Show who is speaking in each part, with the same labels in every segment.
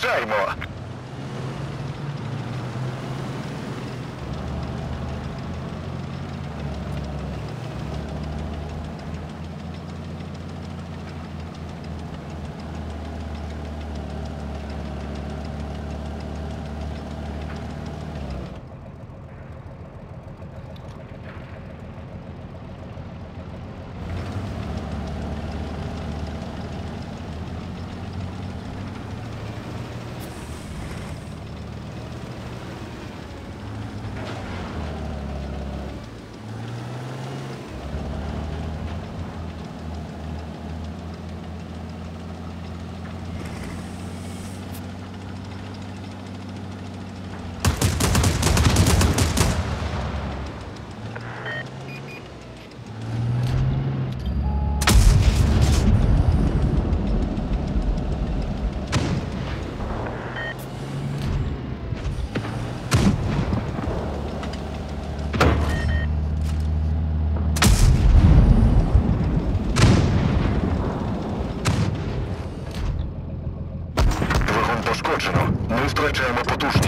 Speaker 1: Sagmore. втрачаємо потужність.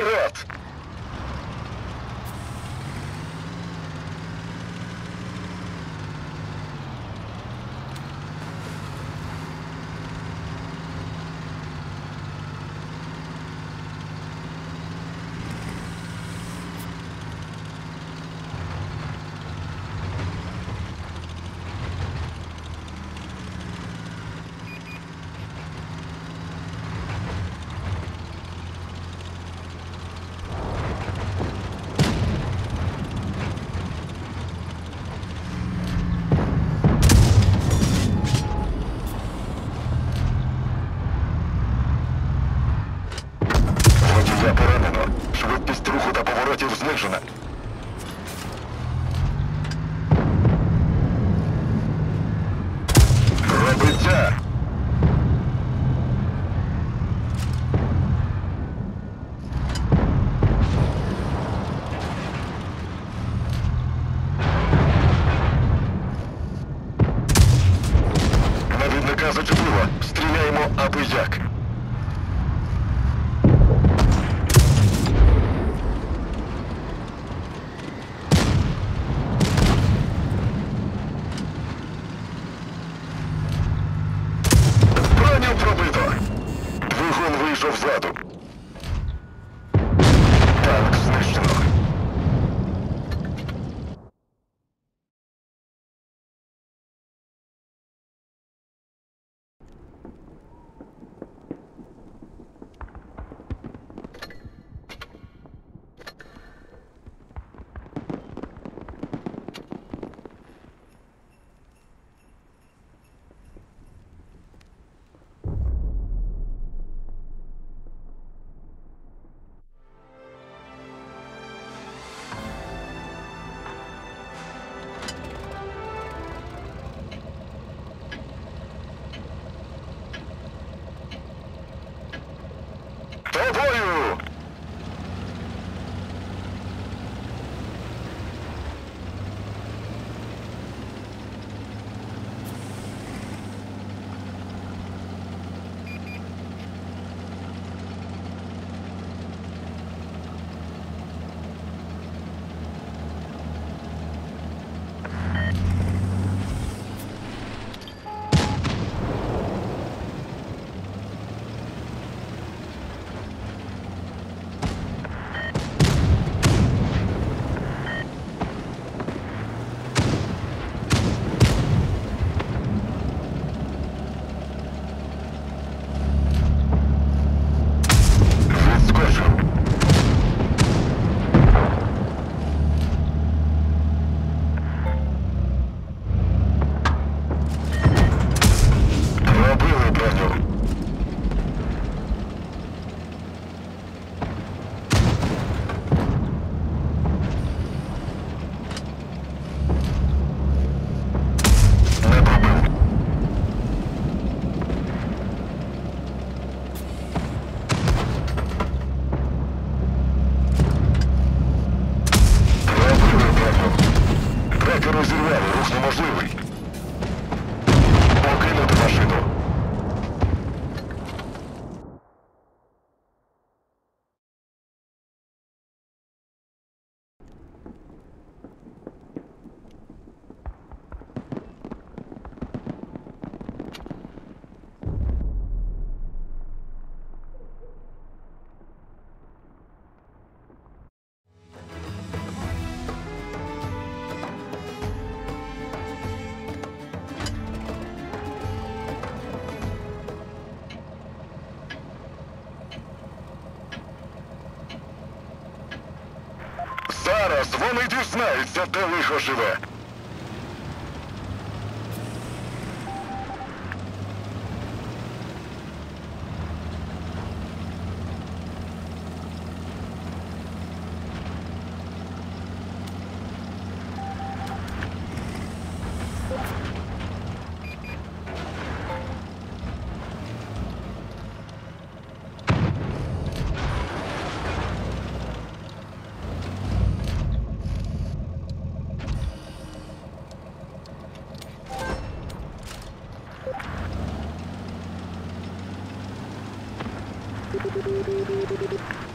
Speaker 1: Вперед! Руху та Зараз вони дізнаються, де лихо живе. どどどどどど。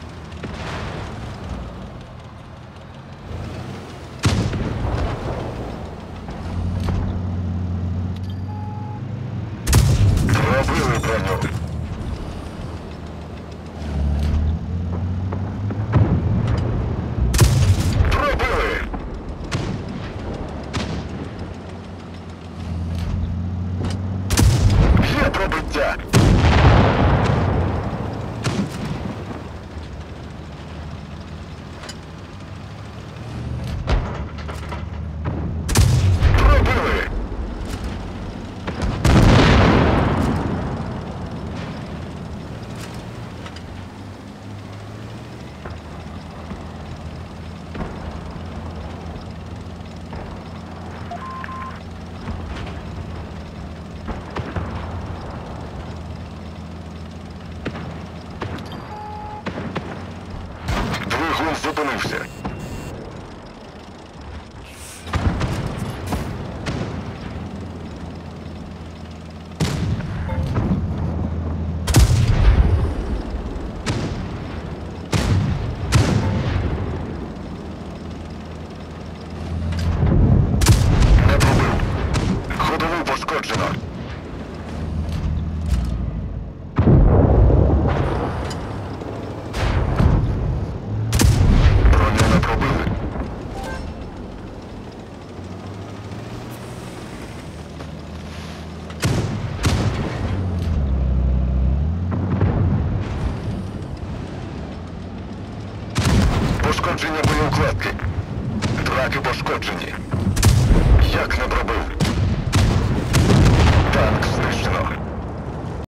Speaker 1: Двигун Боєукладки. Траки пошкоджені. Як не пробив? Танк